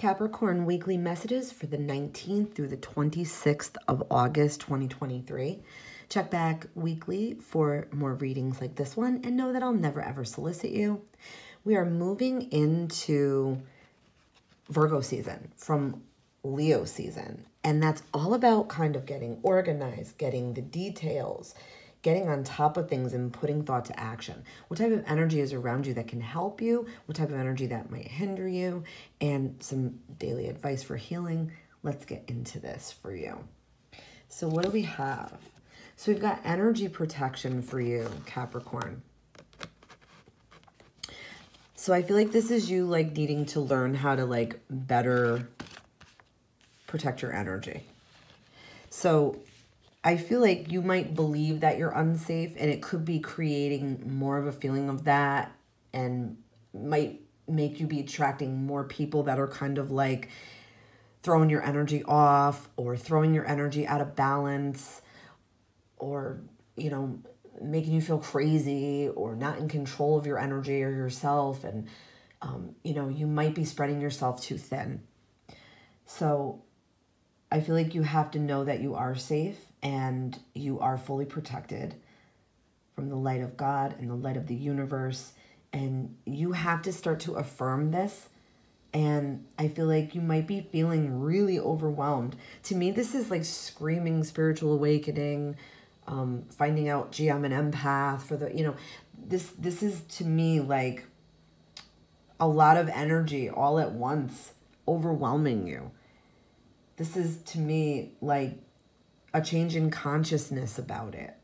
Capricorn weekly messages for the 19th through the 26th of August 2023. Check back weekly for more readings like this one and know that I'll never ever solicit you. We are moving into Virgo season from Leo season, and that's all about kind of getting organized, getting the details, getting on top of things and putting thought to action. What type of energy is around you that can help you? What type of energy that might hinder you? And some daily advice for healing. Let's get into this for you. So, what do we have? So, we've got energy protection for you, Capricorn. So, I feel like this is you like needing to learn how to like better protect your energy. So, I feel like you might believe that you're unsafe and it could be creating more of a feeling of that and might make you be attracting more people that are kind of like throwing your energy off or throwing your energy out of balance or, you know, making you feel crazy or not in control of your energy or yourself. And, um, you know, you might be spreading yourself too thin. So I feel like you have to know that you are safe and you are fully protected from the light of God and the light of the universe. And you have to start to affirm this. And I feel like you might be feeling really overwhelmed. To me, this is like screaming spiritual awakening, um, finding out, gee, I'm an empath for the, you know, this this is to me like a lot of energy all at once overwhelming you. This is to me like a change in consciousness about it.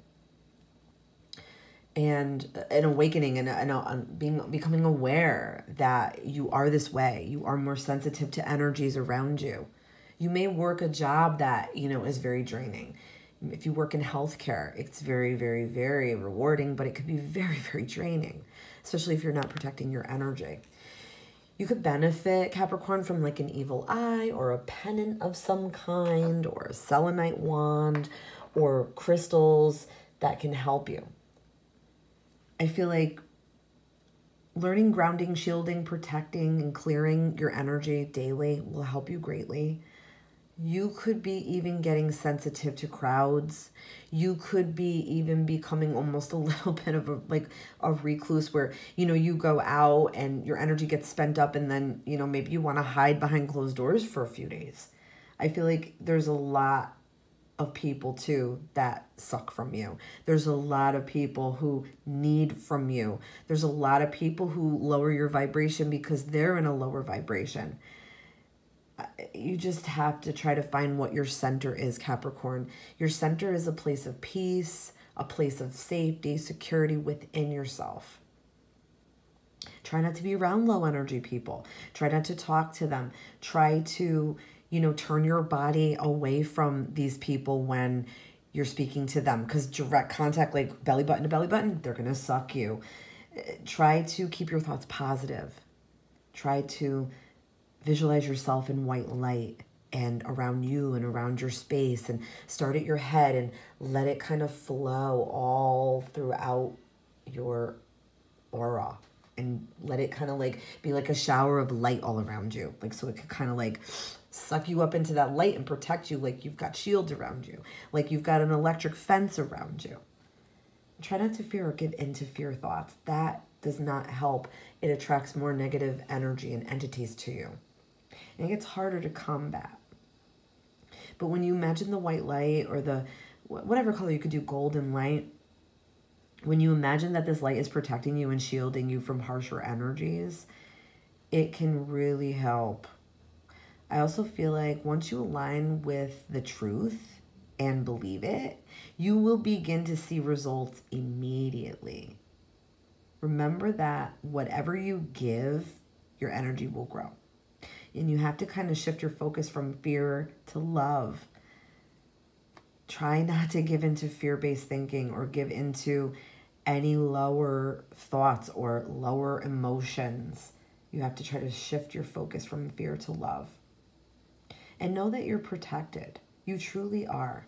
And uh, an awakening and, and being becoming aware that you are this way you are more sensitive to energies around you. You may work a job that you know is very draining. If you work in healthcare it's very very very rewarding but it could be very very draining especially if you're not protecting your energy you could benefit Capricorn from like an evil eye or a pennant of some kind or a selenite wand or crystals that can help you. I feel like learning grounding, shielding, protecting, and clearing your energy daily will help you greatly. You could be even getting sensitive to crowds. You could be even becoming almost a little bit of a like a recluse where, you know, you go out and your energy gets spent up and then, you know, maybe you want to hide behind closed doors for a few days. I feel like there's a lot of people too that suck from you. There's a lot of people who need from you. There's a lot of people who lower your vibration because they're in a lower vibration you just have to try to find what your center is, Capricorn. Your center is a place of peace, a place of safety, security within yourself. Try not to be around low energy people. Try not to talk to them. Try to, you know, turn your body away from these people when you're speaking to them because direct contact, like belly button to belly button, they're going to suck you. Try to keep your thoughts positive. Try to visualize yourself in white light and around you and around your space and start at your head and let it kind of flow all throughout your aura and let it kind of like be like a shower of light all around you like so it could kind of like suck you up into that light and protect you like you've got shields around you like you've got an electric fence around you. Try not to fear or give in to fear thoughts. That does not help. It attracts more negative energy and entities to you and it gets harder to combat. But when you imagine the white light or the whatever color you could do, golden light, when you imagine that this light is protecting you and shielding you from harsher energies, it can really help. I also feel like once you align with the truth and believe it, you will begin to see results immediately. Remember that whatever you give, your energy will grow and you have to kind of shift your focus from fear to love. Try not to give into fear based thinking or give into any lower thoughts or lower emotions. You have to try to shift your focus from fear to love. And know that you're protected. You truly are.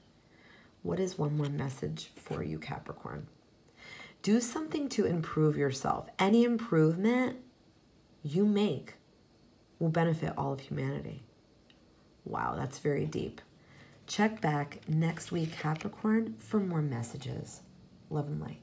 What is one more message for you, Capricorn? Do something to improve yourself. Any improvement you make will benefit all of humanity. Wow, that's very deep. Check back next week, Capricorn, for more messages. Love and light.